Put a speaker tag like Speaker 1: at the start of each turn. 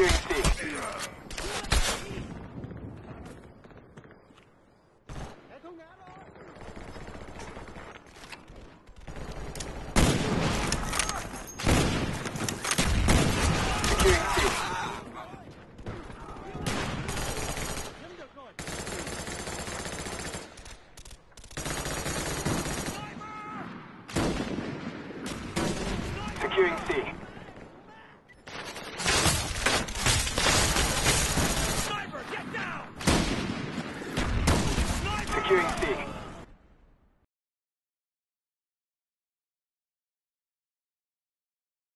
Speaker 1: Securing C. Securing C. Securing C.